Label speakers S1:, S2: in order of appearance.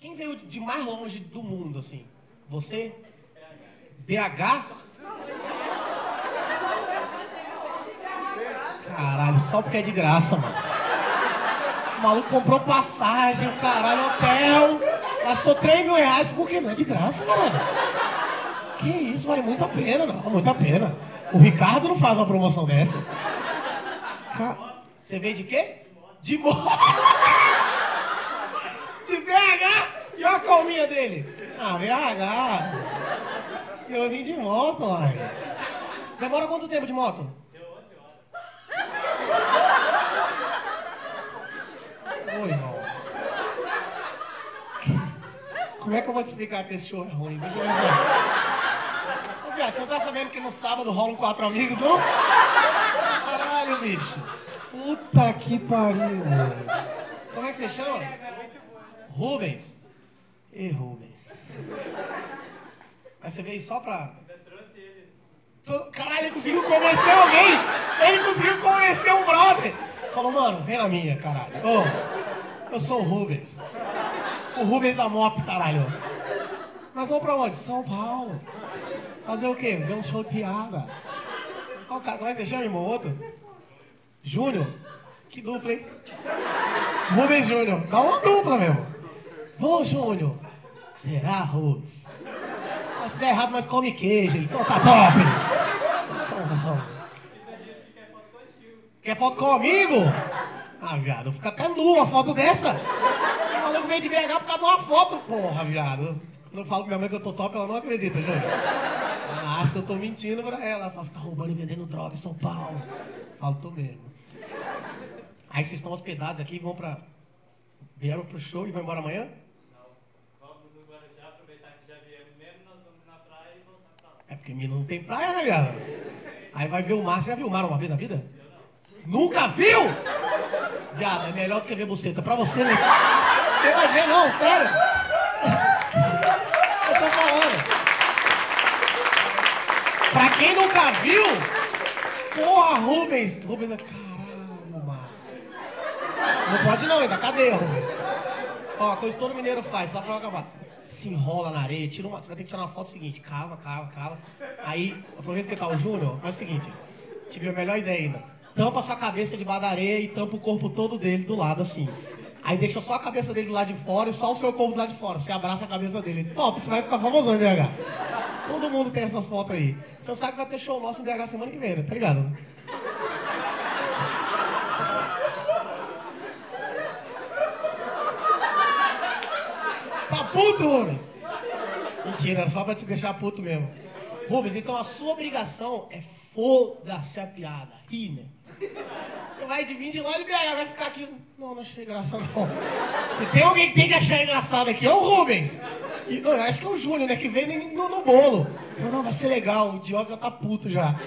S1: Quem veio de mais longe do mundo, assim? Você? BH? Caralho, só porque é de graça, mano. O maluco comprou passagem, caralho, hotel. Gastou 3 mil reais, por que não é de graça, caralho? Que isso, vale muito a pena, não, muito a pena. O Ricardo não faz uma promoção dessa. Você veio de quê? De moto. De BH. E olha a calminha dele. Ah, BH. Eu vim de moto, lá. Demora quanto tempo de moto? Oi, irmão. Como é que eu vou te explicar que esse show é ruim? Deixa eu ver. Ô, viado, você não tá sabendo que no sábado rolam quatro amigos, não? Caralho, bicho. Puta que pariu, velho. Como é que você chama? Rubens. E Rubens. Mas você veio só pra. Caralho, ele conseguiu convencer alguém! Ele conseguiu convencer um brother! Falou, mano, vem na minha, caralho. Ô, eu sou o Rubens. O Rubens da moto, caralho. Nós vamos pra onde? São Paulo. Fazer o quê? Ver um show de piada. Ó, cara, como é que chama, irmão? Outro? Júnior? Que dupla, hein? Rubens Júnior. Dá uma dupla mesmo. Vou, Júnior. Será, Rubens? Ah, Se der errado, nós come queijo. Então tá top. Paulo. Quer foto comigo? Ah, viado, fica até nu uma foto dessa. O maluco veio de BH por causa de uma foto. Porra, viado. Quando eu falo pra minha mãe que eu tô top, ela não acredita, Júnior. Ela acha que eu tô mentindo pra ela. Ela fala, você tá roubando e vendendo droga em São Paulo. Eu falo, tô mesmo. Aí vocês estão hospedados aqui vão pra... Vieram pro show e vão embora amanhã?
S2: Vamos no Guarujá, aproveitar que já viemos mesmo, nós vamos na praia e voltar pra lá.
S1: É porque Minas não tem praia, né, viado? Aí vai ver o mar. Você já viu o mar uma vez na vida? Nunca viu? Viado, é melhor que ver buceta. Pra você, né? Você vai ver, não, sério. Eu tô falando. Pra quem nunca viu, porra, Rubens. Rubens, caralho, mano. Não pode não, ainda. Cadê, Rubens? Ó, a coisa que todo mineiro faz, só pra eu acabar. Se enrola na areia, tira uma. Você vai ter que tirar uma foto seguinte, cava, cava, cava. Aí, aproveita que tá o Júnior, faz o seguinte, tive a melhor ideia ainda. Tampa sua cabeça debaixo da areia e tampa o corpo todo dele do lado, assim. Aí deixa só a cabeça dele lado de fora e só o seu corpo lado de fora. Você abraça a cabeça dele. Top, você vai ficar famosão em BH. Todo mundo tem essas fotos aí. Você sabe que vai ter show nosso em BH semana que vem, né? Tá ligado? Tá puto, Rubens? Mentira, só pra te deixar puto mesmo. Rubens, então a sua obrigação é foda-se a piada. Ri, né? Você vai de vir de lá e vai ficar aqui. Não, não achei engraçado não. Se tem alguém que tem que achar engraçado aqui, é o Rubens. E, não, eu acho que é o Júnior, né? Que vem no, no bolo. Não, não, vai ser legal, o idiota já tá puto já.